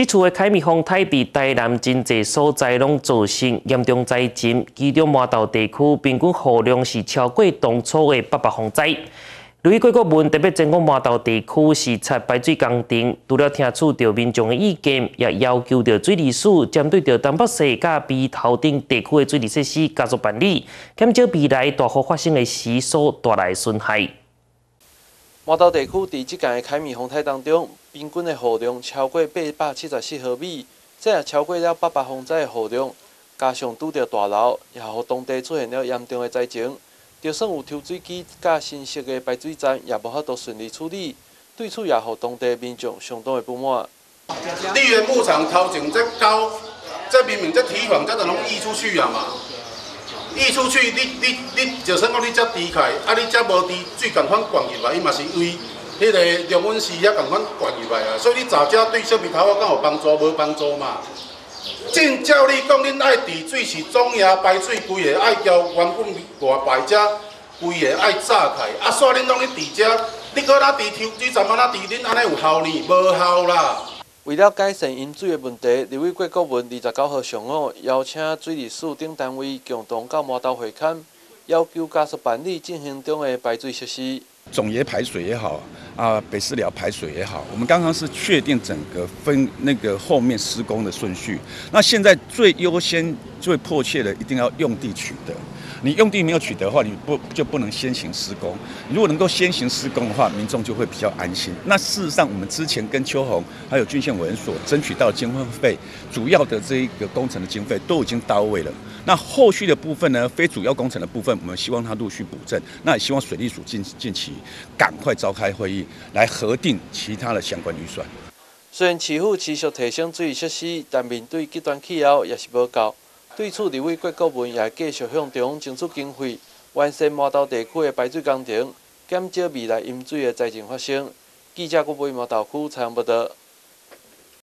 这次的凯米风台伫台南真济所在拢造成严重灾情，其中麻豆地区平均雨量是超过当初的八百洪灾。由于贵国文特别整个麻豆地区是拆排水工程，除了听取到民众的意见，也要求到水利署针对到东北西甲鼻头顶地区的水利设施加速办理，减少未来大雨发生的时所带来损害。麻豆地区伫即届的凯米风台当中，平均的雨量超过八百七十四毫米，这也超过了八百风灾的雨量，加上拄着大涝，也予当地出现了严重的灾情。就算有抽水机、甲新式的排水站，也无法度顺利处理，对此也互当地民众相当的不满。丽园牧场头前这高，这明明这堤防这都拢溢出去啊嘛，溢出去，你你你，就算讲你这低开，啊你这无滴水共款灌入来，伊嘛是为迄个量温室也共款灌入来啊，所以你早家对小米头啊敢有帮助无帮助嘛？正照你讲，恁爱治水是中央排水规个爱交原本外排遮规个爱炸开，啊煞恁拢咧治遮，你搁哪治抽水站啊哪治？恁安尼有效呢？无效啦！为了改善饮水的问题，立委郭国文二十九号上午邀请水利署等单位共同到码头会勘，要求加速办理进行中的排水设施。总爷排水也好，啊，北市寮排水也好，我们刚刚是确定整个分那个后面施工的顺序。那现在最优先、最迫切的，一定要用地取得。你用地没有取得的话，你不就不能先行施工？如果能够先行施工的话，民众就会比较安心。那事实上，我们之前跟秋红还有郡县委员所争取到经费，主要的这一个工程的经费都已经到位了。那后续的部分呢，非主要工程的部分，我们希望它陆续补正。那也希望水利署近近期赶快召开会议，来核定其他的相关预算。虽然市府持续提升水利设施，但面对极端气候也是无够。对此，立委郭国文也继续向中央争取经费，完善码头地区的排水工程，减少未来淹水的灾情发生。记者郭维麻豆区采访报道。